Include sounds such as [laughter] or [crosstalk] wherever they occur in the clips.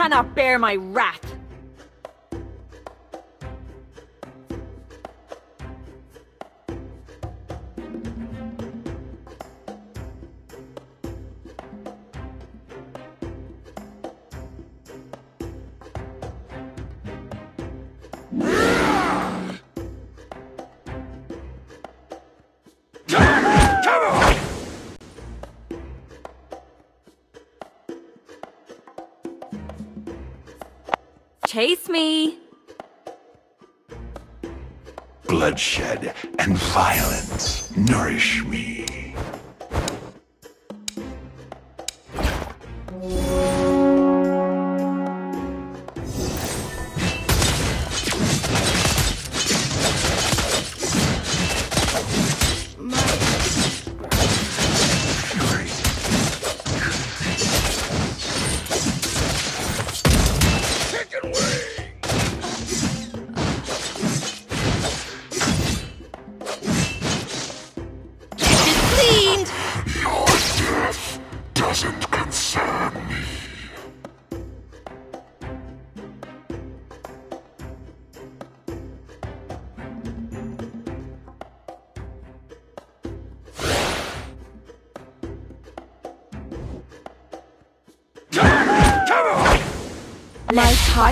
cannot bear my wrath. Chase me. Bloodshed and violence nourish me.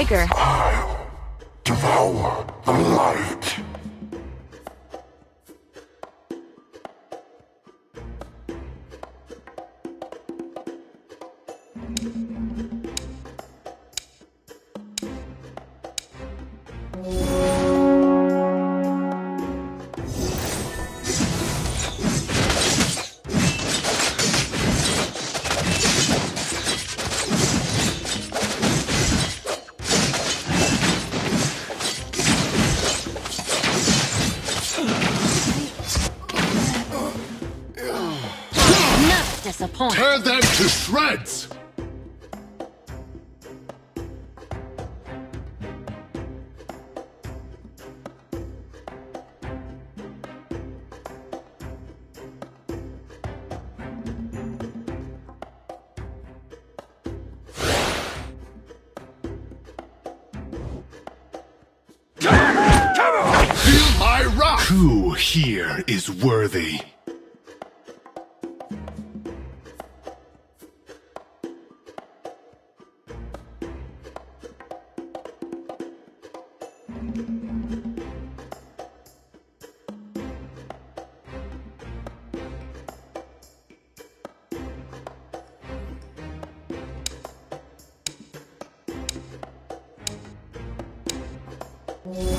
Tiger. I'll devour the light. Not disappointed. Tear them to shreds! Feel my wrath! Who here is worthy? Let me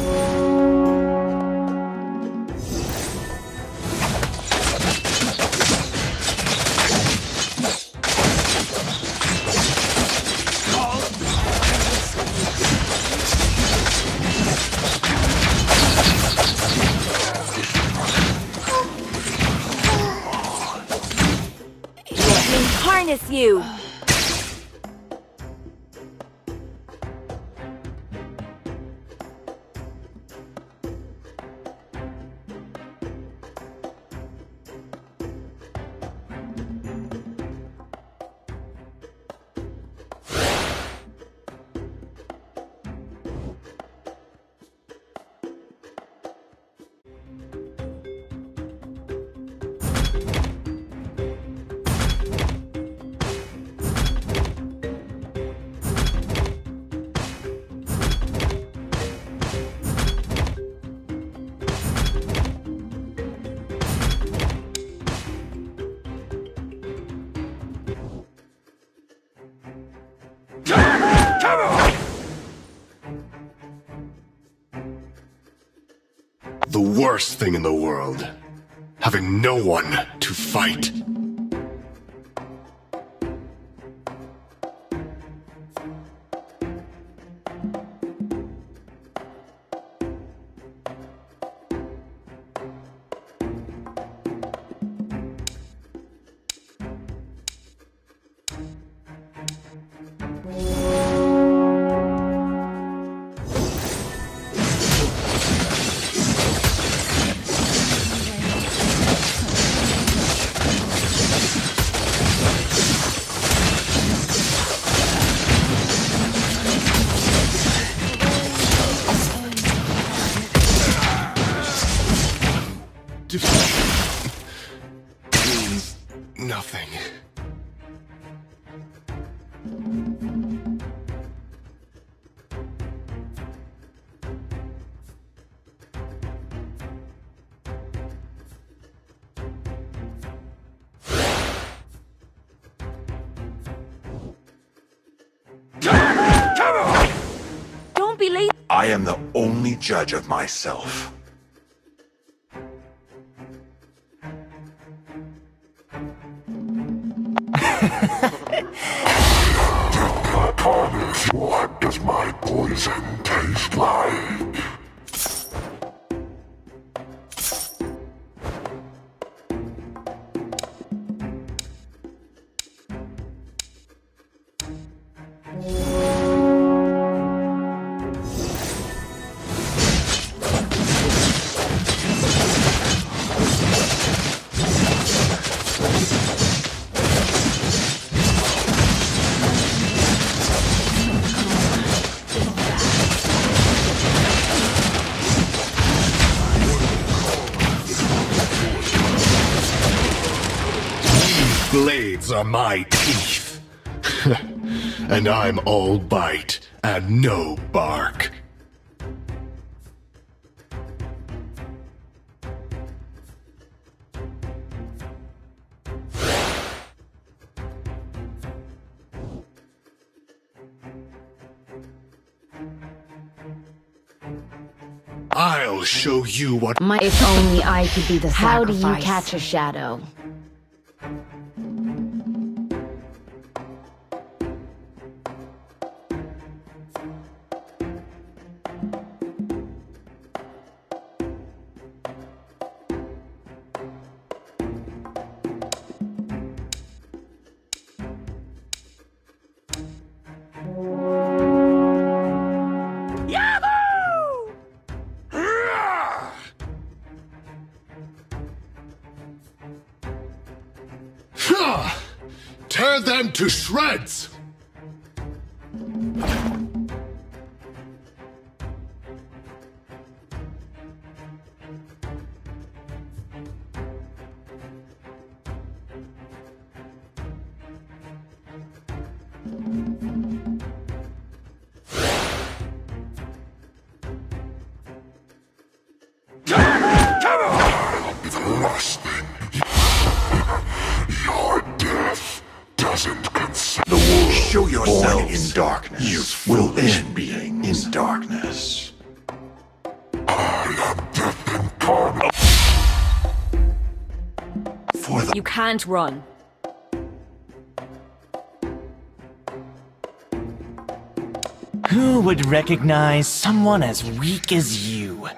worst thing in the world. Having no one to fight. Judge of myself. what does my poison taste like? All bite and no bark. I'll show you what My If only I could be the sacrifice. How do you catch a shadow? Tear them to shreds! Can't run. Who would recognize someone as weak as you?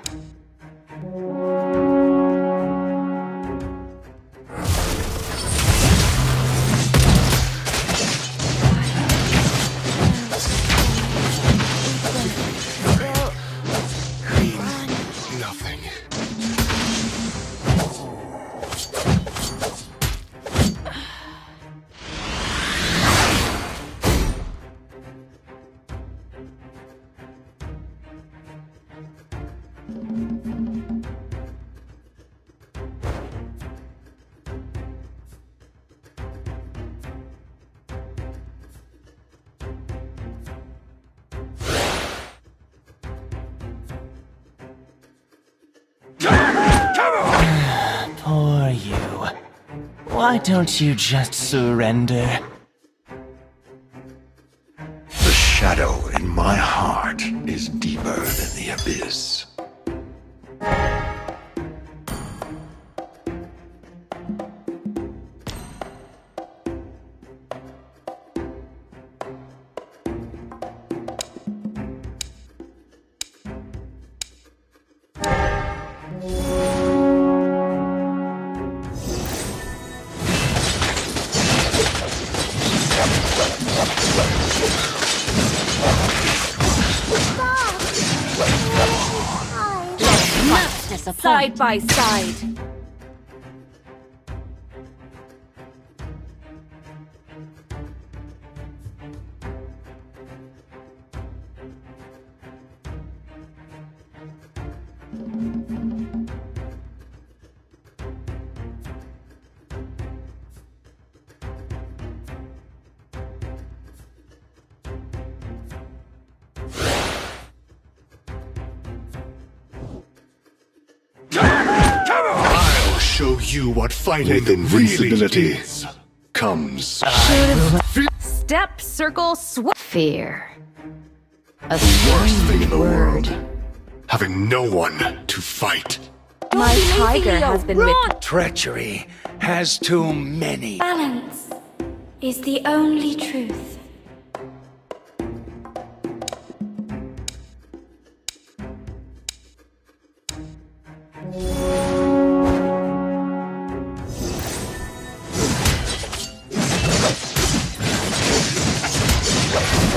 Don't you just surrender? The shadow in my heart is deeper than the abyss. By side. You what fighting With invincibility invincibility is. Comes. Step, circle, sw- Fear. A Worst thing in the word. world. Having no one to fight. My tiger has been Run! Treachery has too many. Balance is the only truth.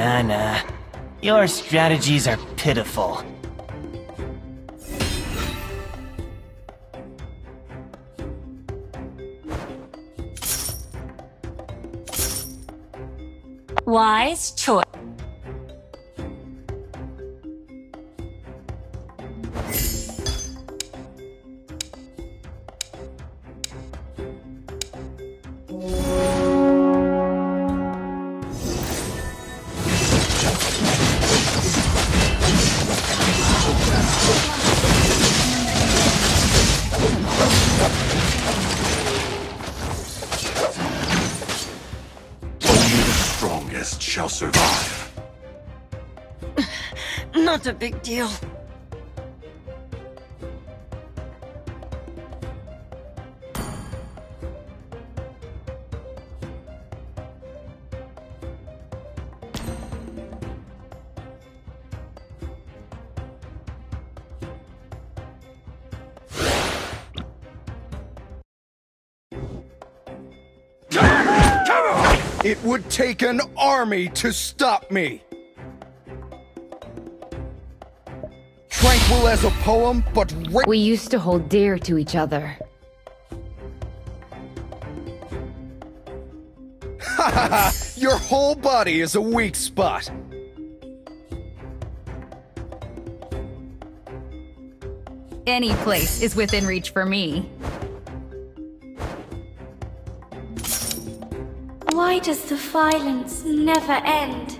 Nah, nah. Your strategies are pitiful. Wise choice. Shall survive. [laughs] Not a big deal. It would take an army to stop me. Tranquil as a poem, but ra- We used to hold dear to each other. [laughs] your whole body is a weak spot. Any place is within reach for me. Why does the violence never end?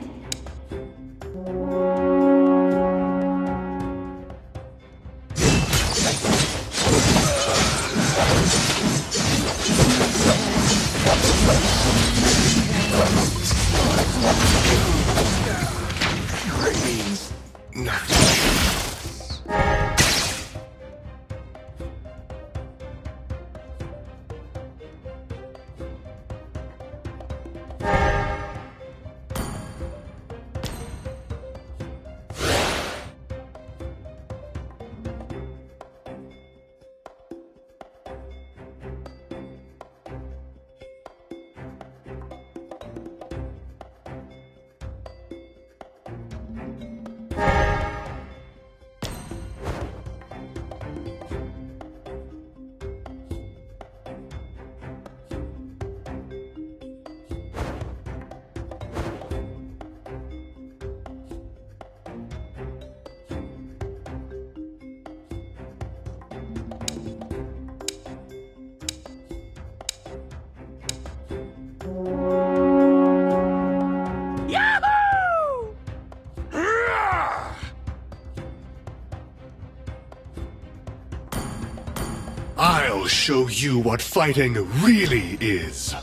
Show you what fighting really is.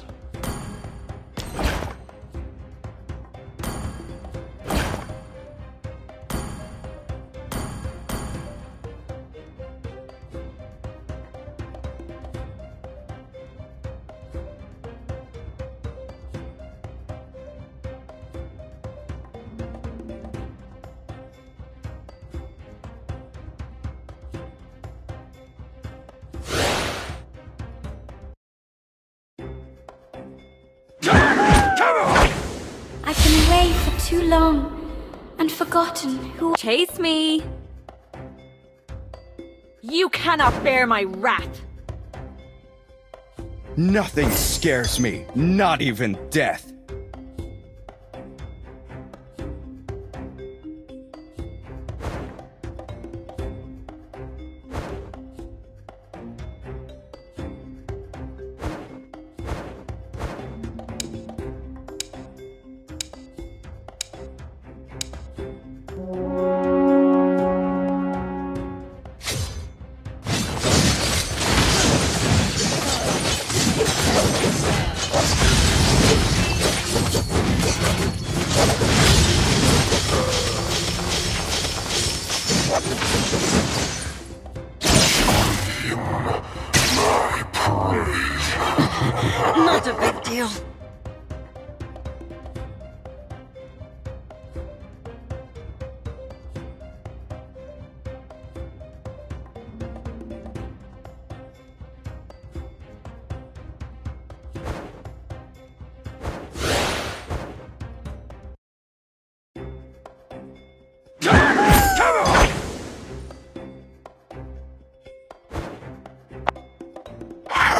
Been away for too long and forgotten who. Chase me. You cannot bear my wrath. Nothing scares me, not even death.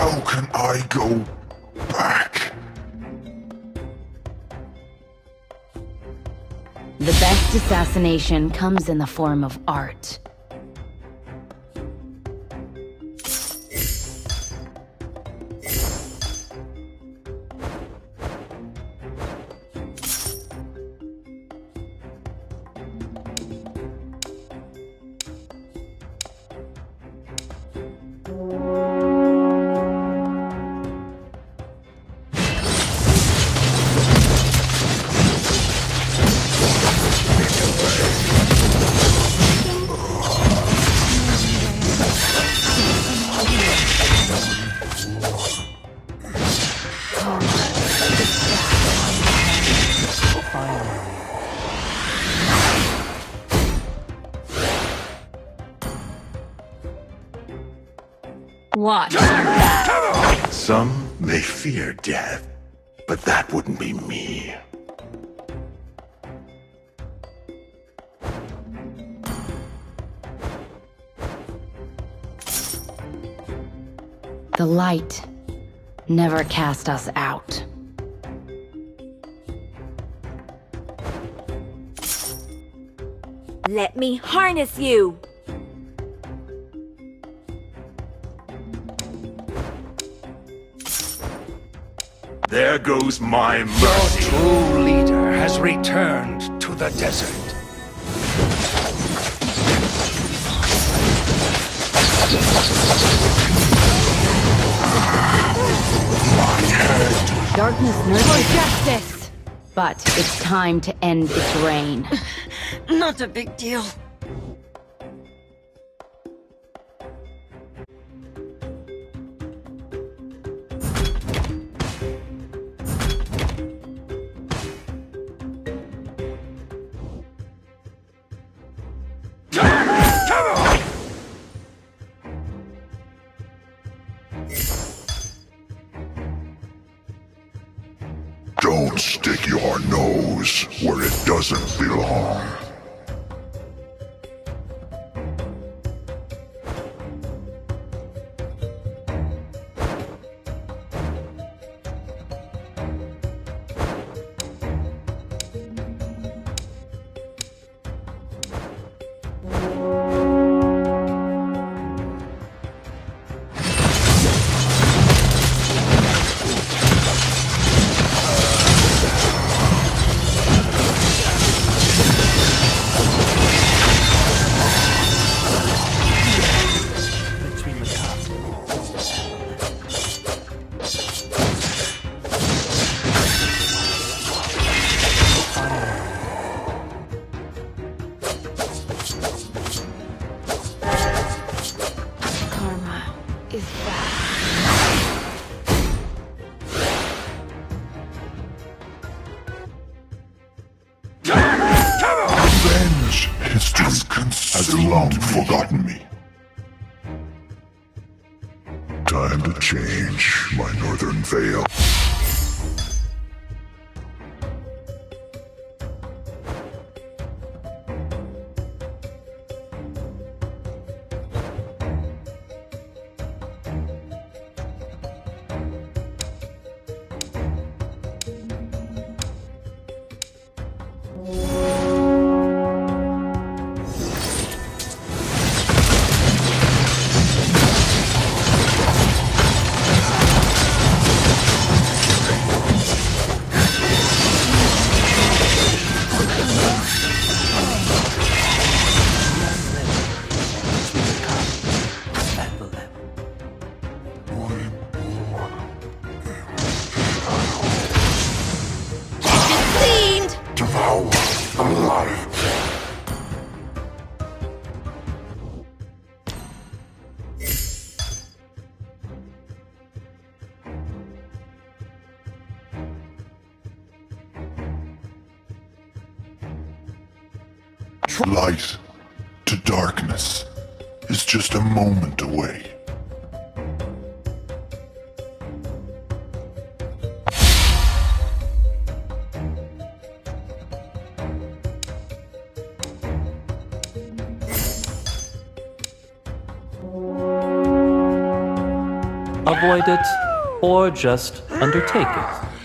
How can I go back? The best assassination comes in the form of art. Watch. Some may fear death, but that wouldn't be me. The light never cast us out. Let me harness you. There goes my mercy. True leader has returned to the desert. Darkness nurtures justice! But it's time to end its reign. [laughs] Not a big deal. Light to darkness is just a moment away. Avoid it, or just undertake it.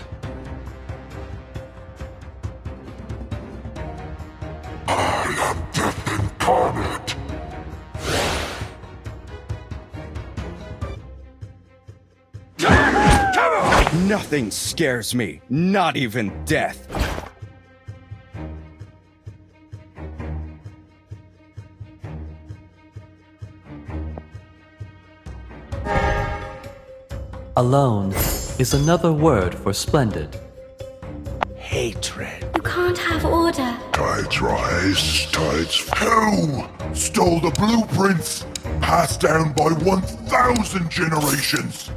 Nothing scares me, not even death. Alone is another word for splendid. Hatred. You can't have order. Tides rise, tides Who stole the blueprints passed down by 1,000 generations?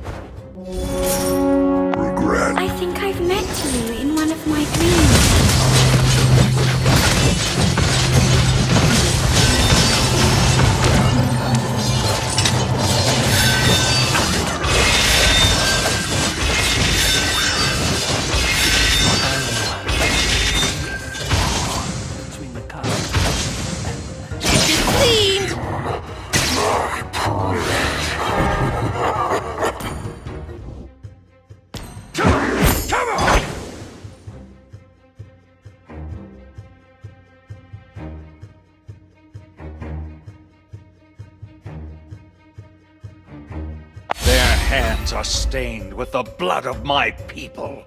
Hands are stained with the blood of my people.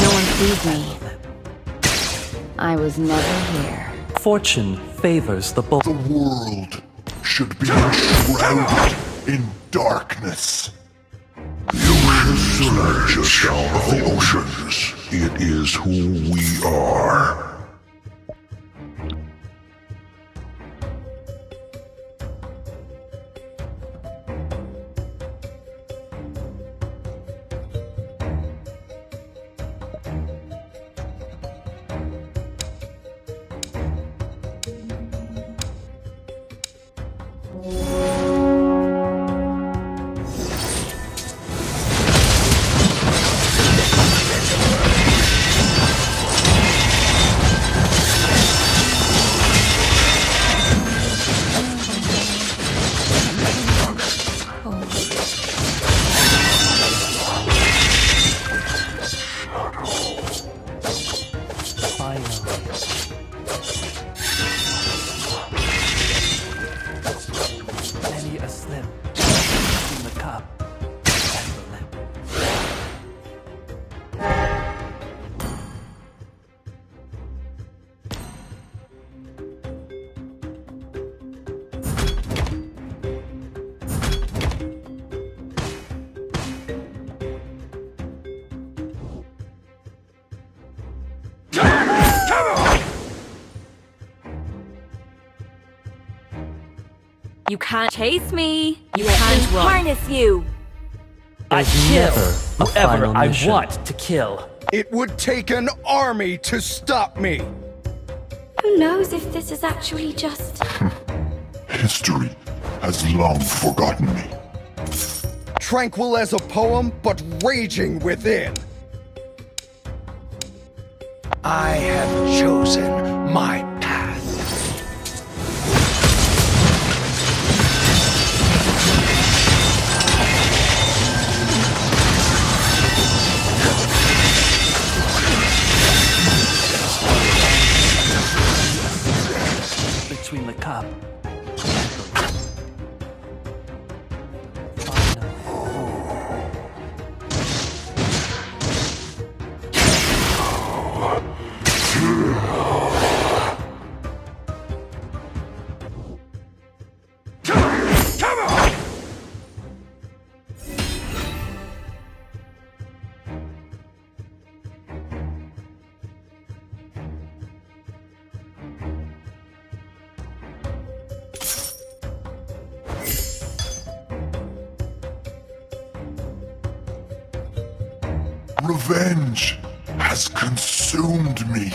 No one sees me. I was never here. Fortune favors the bold. The world should be enshrouded in darkness. You sludge yourself of the oceans. It is who we are. Can't chase me. You can't harness you. I There's kill never a whoever final I mission. want to kill. It would take an army to stop me. Who knows if this is actually just. [laughs] History has long forgotten me. Tranquil as a poem, but raging within. I have chosen my Revenge has consumed me.